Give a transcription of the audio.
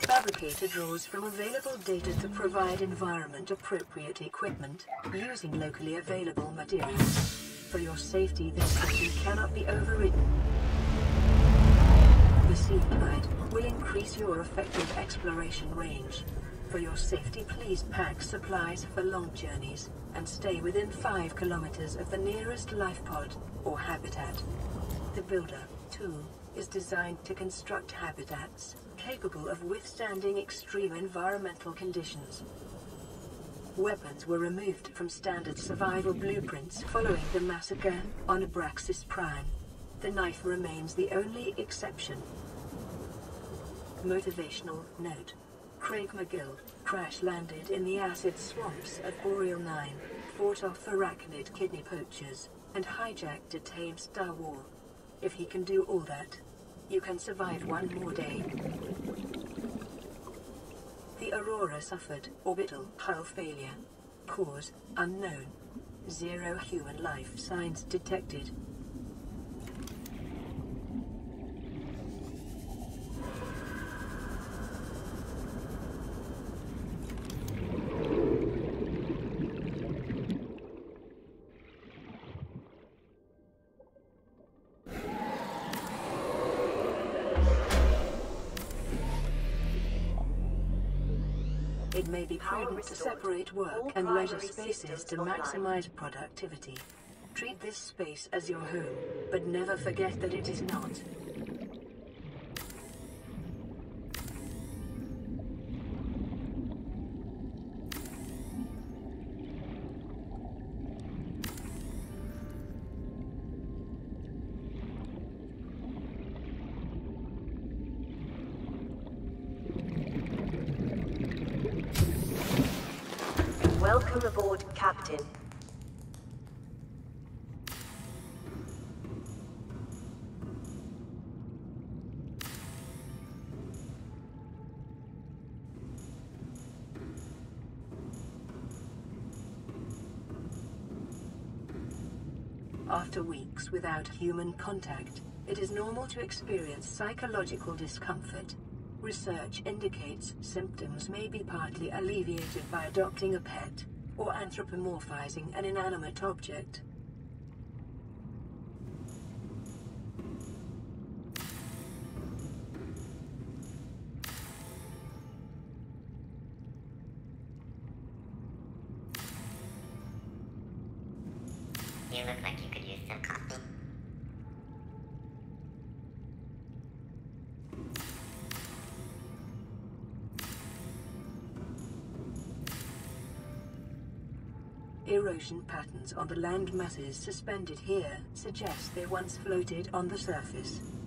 The fabricator draws from available data to provide environment-appropriate equipment using locally available materials. For your safety, this section cannot be overridden. The Seaglide will increase your effective exploration range. For your safety, please pack supplies for long journeys and stay within 5 kilometers of the nearest life pod or habitat. The Builder, too, is designed to construct habitats capable of withstanding extreme environmental conditions. Weapons were removed from standard survival blueprints following the massacre on Abraxas Prime. The knife remains the only exception. Motivational note. Craig McGill crash-landed in the acid swamps of Boreal 9, fought off arachnid kidney poachers, and hijacked a tame Star War. If he can do all that, you can survive one more day. The Aurora suffered orbital hull failure. Cause unknown. Zero human life signs detected. It may be prudent to separate work and leisure spaces to maximize productivity. Treat this space as your home, but never forget that it is not. Welcome aboard, Captain. After weeks without human contact, it is normal to experience psychological discomfort. Research indicates symptoms may be partly alleviated by adopting a pet or anthropomorphizing an inanimate object. You look like Erosion patterns on the land masses suspended here suggest they once floated on the surface.